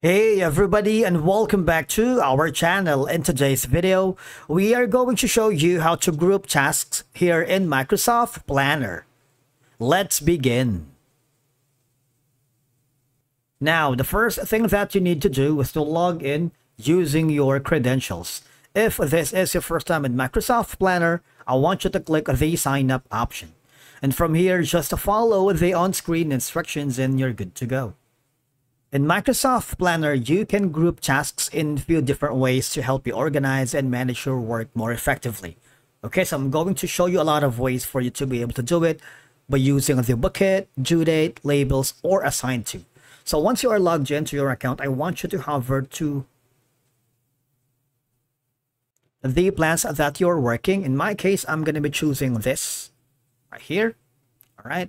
Hey everybody and welcome back to our channel. In today's video, we are going to show you how to group tasks here in Microsoft Planner. Let's begin. Now, the first thing that you need to do is to log in using your credentials. If this is your first time in Microsoft Planner, I want you to click the sign up option. And from here, just follow the on-screen instructions and you're good to go. In Microsoft Planner, you can group tasks in a few different ways to help you organize and manage your work more effectively. Okay, so I'm going to show you a lot of ways for you to be able to do it by using the bucket, due date, labels, or assigned to. So once you are logged into your account, I want you to hover to the plans that you're working. In my case, I'm going to be choosing this right here. All right.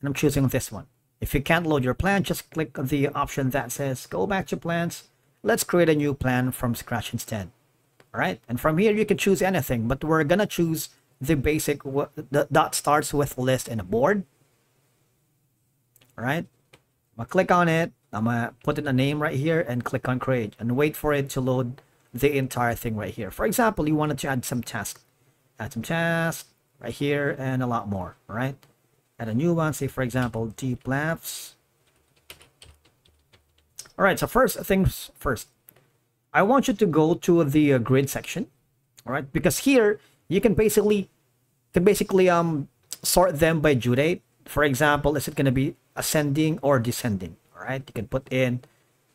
And I'm choosing this one. If you can't load your plan, just click the option that says go back to plans. Let's create a new plan from scratch instead. All right. And from here, you can choose anything, but we're going to choose the basic the dot starts with list and a board. All right. I'm to click on it. I'm to put in a name right here and click on create and wait for it to load the entire thing right here. For example, you wanted to add some tasks. Add some tasks right here and a lot more. All right add a new one say for example deep laughs all right so first things first. I want you to go to the uh, grid section all right? Because here you can basically can basically um sort them by due date. For example is it going to be ascending or descending all right? You can put in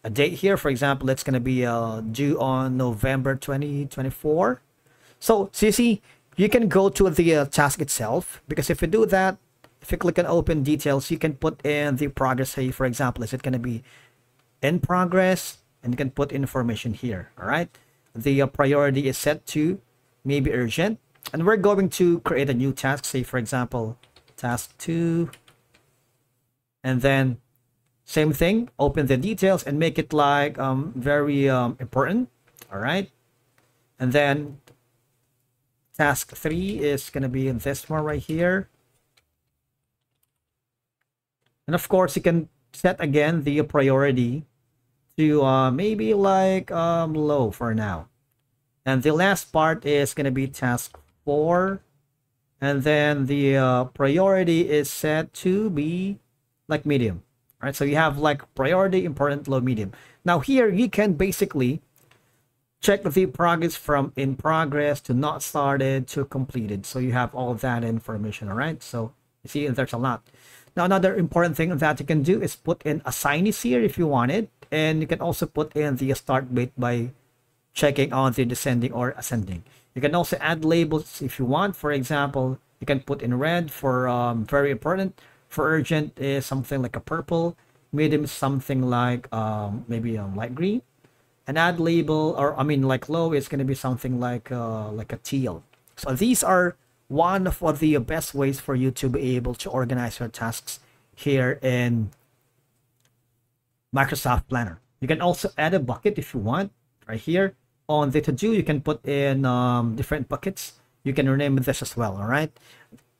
a date here. For example it's going to be uh, due on november 2024 so so you see you can go to the uh, task itself because if you do that if you click on open details, you can put in the progress. Say, for example, is it going to be in progress? And you can put information here. All right. The uh, priority is set to maybe urgent. And we're going to create a new task. Say, for example, task two. And then same thing, open the details and make it like um, very um, important. All right. And then task three is going to be in this one right here. And of course, you can set again the priority to uh, maybe like um, low for now. And the last part is going to be task 4. And then the uh, priority is set to be like medium. Right, so you have like priority, important, low, medium. Now here you can basically check the progress from in progress to not started to completed. So you have all that information, all right? So see there's a lot. Now, another important thing that you can do is put in assignees here if you want it. And you can also put in the start date by checking on the descending or ascending. You can also add labels if you want. For example, you can put in red for um, very important. For urgent is something like a purple. Medium is something like um, maybe a light green. An add label, or I mean like low is going to be something like uh, like a teal. So these are one of the best ways for you to be able to organize your tasks here in Microsoft Planner. You can also add a bucket if you want right here. On the to-do, you can put in um, different buckets. You can rename this as well, all right?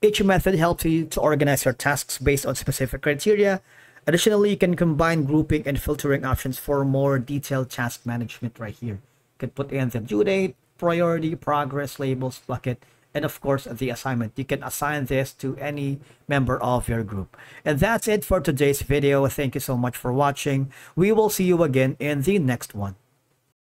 Each method helps you to organize your tasks based on specific criteria. Additionally, you can combine grouping and filtering options for more detailed task management right here. You can put in the due date, priority, progress, labels, bucket, and of course the assignment. You can assign this to any member of your group. And that's it for today's video. Thank you so much for watching. We will see you again in the next one